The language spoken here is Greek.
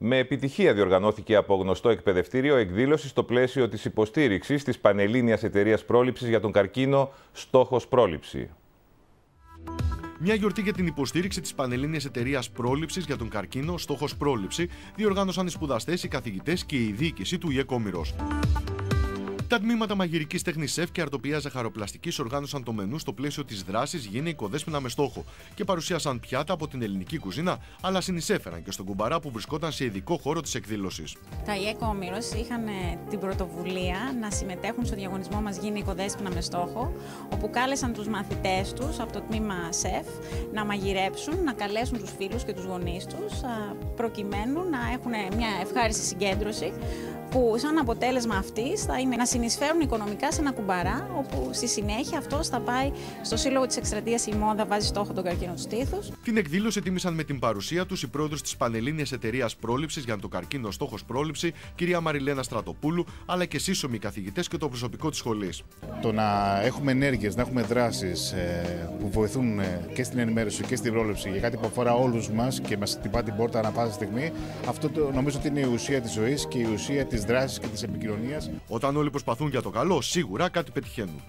Με επιτυχία διοργανώθηκε από γνωστό εκπαιδευτήριο εκδήλωση στο πλαίσιο της υποστήριξης της Πανελλήνιας Εταιρείας Πρόληψης για τον καρκίνο «Στόχος Πρόληψη». Μια γιορτή για την υποστήριξη της Πανελλήνιας Εταιρείας Πρόληψης για τον καρκίνο, στόχος πρόληψη, διοργάνωσαν οι σπουδαστές, οι καθηγητές και η διοίκηση του ΙΕΚΟΜΙΡΟ. Τα τμήματα μαγειρικής τέχνης ΣΕΦ και αρτοπία ζαχαροπλαστικής οργάνωσαν το μενού στο πλαίσιο της δράσης Γίνει οικοδέσπινα με στόχο και παρουσίασαν πιάτα από την ελληνική κουζίνα, αλλά συνεισέφεραν και στον κουμπαρά που βρισκόταν σε ειδικό χώρο της εκδήλωσης. Τα ΙΕΚΟ είχαν ε, την πρωτοβουλία να συμμετέχουν στο διαγωνισμό μας Γίνει οικοδέσπινα με στόχο, όπου κάλεσαν τους μαθητές τους από το τμήμα ΣΕΦ να μαγειρέψουν, να καλέσουν τους φίλους και τους γονείς τους, προκειμένου να έχουν μια ευχάριστη συγκέντρωση που σαν αποτέλεσμα αυτής θα είναι να συνεισφέρουν οικονομικά σε ένα κουμπαρά, όπου στη συνέχεια αυτός θα πάει στο Σύλλογο της Εκστρατείας Η Μόδα βάζει στόχο τον καρκίνο του στήθους. Την εκδήλωση τίμησαν με την παρουσία τους η πρόεδρος της Πανελλήνιας Εταιρείας Πρόληψης για το καρκίνο στόχος πρόληψη, κυρία Μαριλένα Στρατοπούλου, αλλά και σύσσωμοι καθηγητές και το προσωπικό της σχολής. Το να έχουμε ενέργειες, να έχουμε δράσεις ε, που βοηθούν ε, και στην ενημέρωση και στην πρόληψη για κάτι που αφορά όλους μας και μας χτυπά την πόρτα ανά πάσα στιγμή, αυτό το, νομίζω ότι είναι η ουσία της ζωής και η ουσία τη δράση και τη επικοινωνία. Όταν όλοι προσπαθούν για το καλό, σίγουρα κάτι πετυχαίνουν.